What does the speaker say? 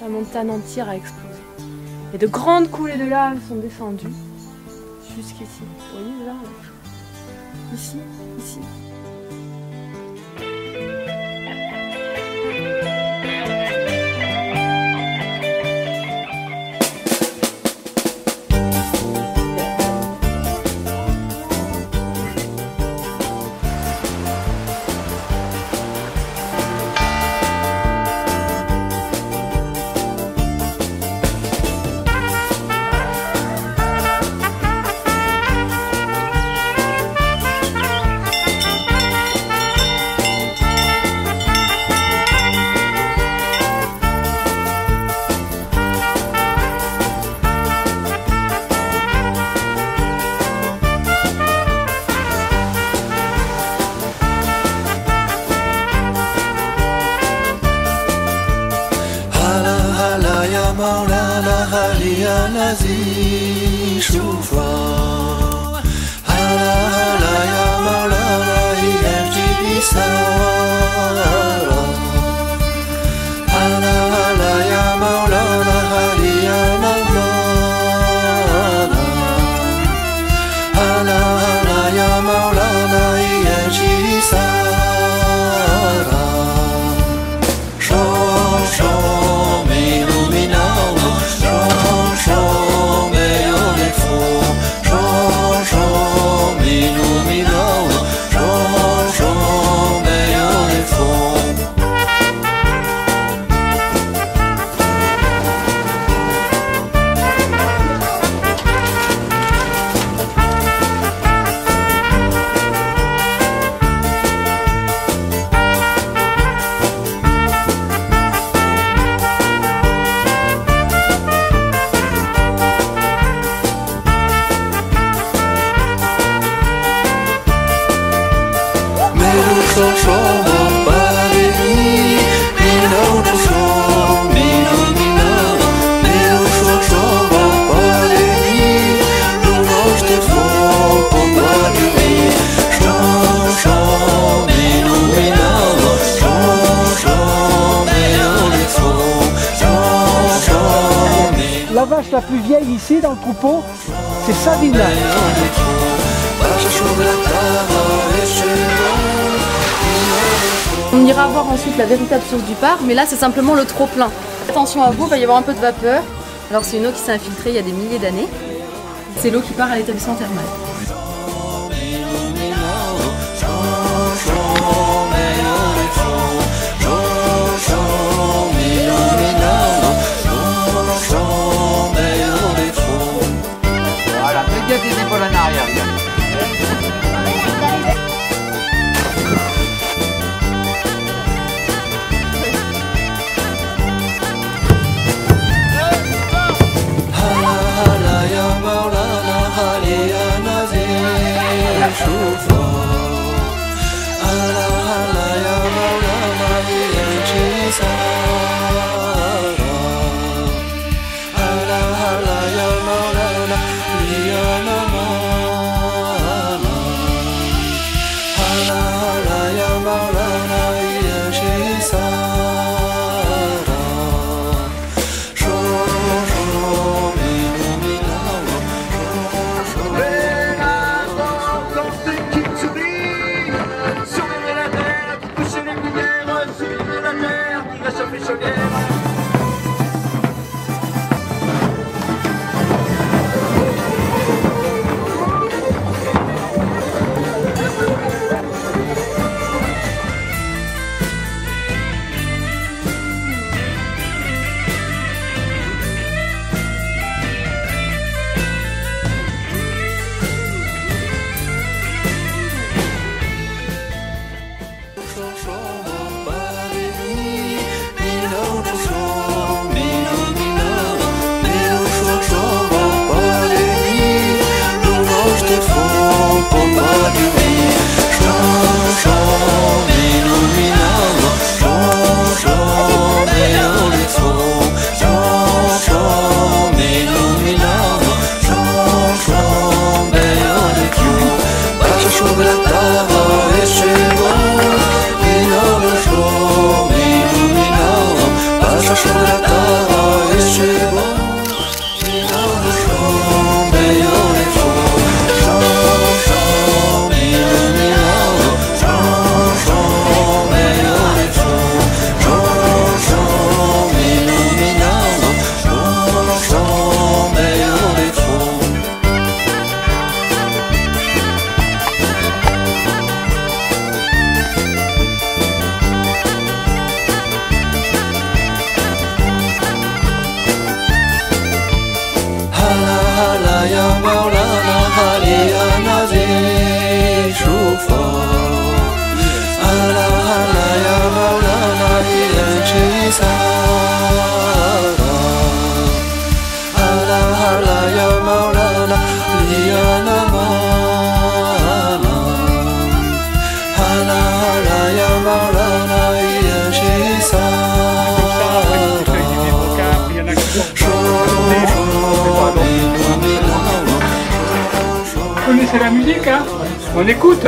La montagne entière a explosé. Et de grandes coulées de lave sont descendues jusqu'ici. Vous voyez là Ici, ici. 几处芳。la vache la plus vieille ici dans le troupeau, c'est Sabina. On ira voir ensuite la véritable source du parc, mais là c'est simplement le trop plein. Attention à vous, il va y avoir un peu de vapeur. Alors c'est une eau qui s'est infiltrée il y a des milliers d'années. C'est l'eau qui part à l'établissement thermal. Слышала c'est la musique, hein On écoute